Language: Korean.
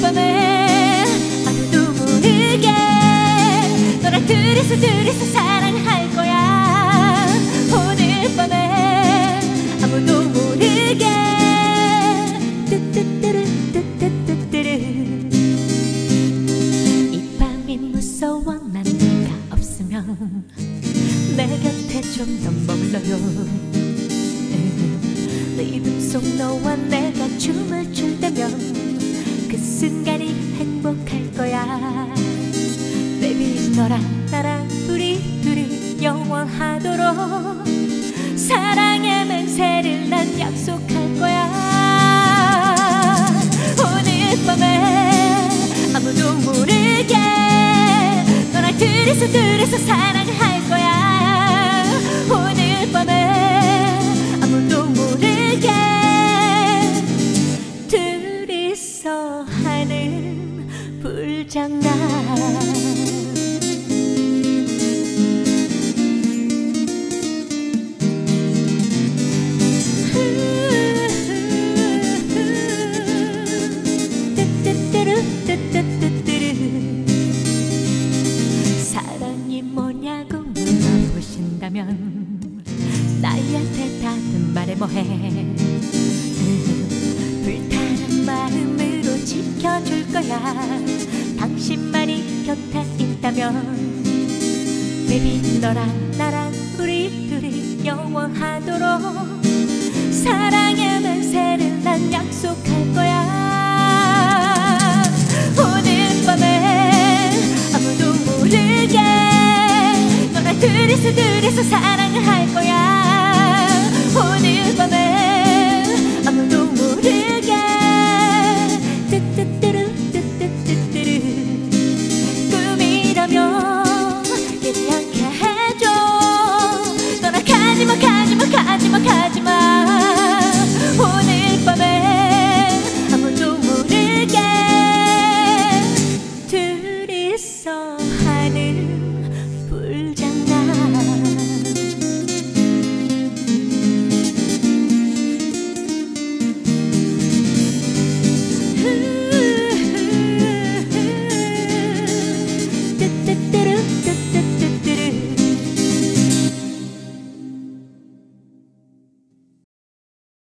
밤에 아무도 모르게 너랑 둘이서 둘이서 사랑할 거야. 오늘 밤에 아무도 모르게 뚜뚜뚜루 뚜뚜뚜뚜루. 이 밤이 무서워 난 네가 없으면 내 곁에 좀 더 머물러요. 리듬 속 너와 내가 그 순간이 행복할 거야. Baby 너랑 나랑 우리 둘이 영원하도록 사랑의 맹세를 난 약속할 거야. 오늘 밤에 아무도 모르게 너랑 둘이서 둘이서 사랑 불장난. 나한테 닿은 말해 뭐해? 불타는 지켜줄 거야 당신만이 곁에 있다면 Baby 너랑 나랑 우리 둘이 영원하도록 사랑의 만세를 난 약속할 거야. 오늘 밤에 아무도 모르게 너랑 둘이서 둘이서 사랑을 할 거야. 오늘 じもかじもかじもかじも